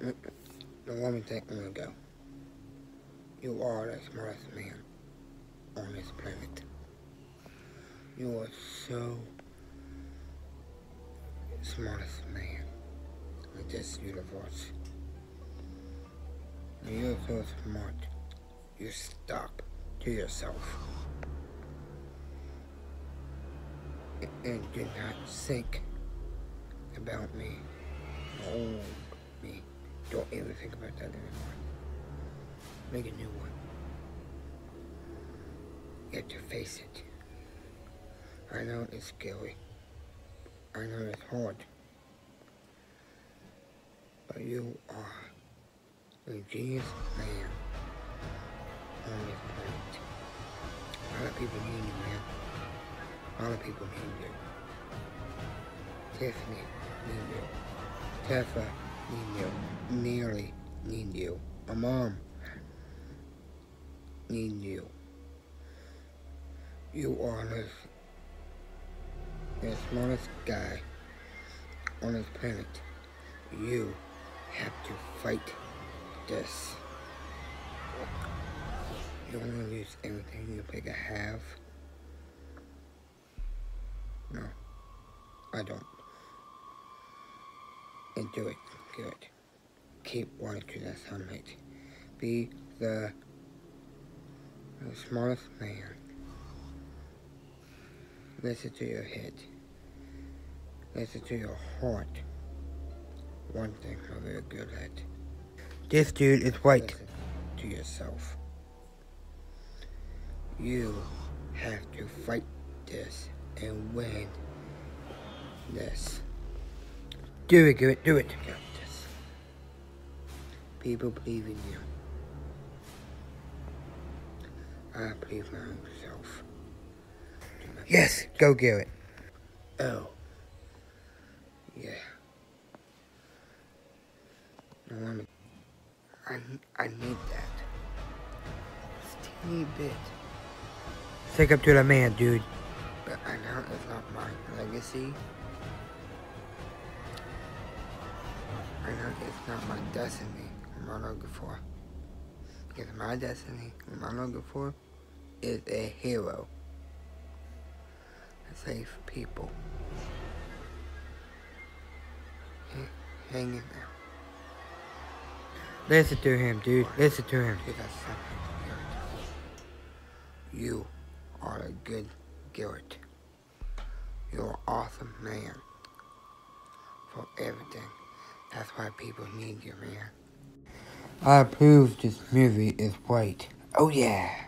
The woman think I'm gonna go. You are the smartest man on this planet. You are so smartest man in this universe. You're so smart, you stop to yourself. And do not think about me. Don't even think about that anymore. Make a new one. You have to face it. I know it's scary. I know it's hard. But you are a genius man on this planet. A lot of people need you, man. A lot of people need you. Tiffany need you. Teffa need you. Nearly need you. My mom need you. You are the, smartest guy on this planet. You have to fight this. You want to lose everything you pick a have? No, I don't. And do it good. Keep watching that sunlight. Be the, the smartest man. Listen to your head. Listen to your heart. One thing I'm very good at. This dude is white. Listen to yourself. You have to fight this and win this. Do it, do it, do it. You got this. People believe in you. I believe in myself. Yes, go get it. Oh. Yeah. No, I'm, I, I need that. Just a teeny bit. Take up to the man, dude. But I know it's not my legacy. I know it's not my destiny I'm looking for. Because my destiny I'm looking for is a hero. To save people. Hang in there. Listen to him, dude. Listen to him. You are a good Garrett. You're an awesome man for everything. That's why people need you, man. I approve this movie is white. Oh yeah.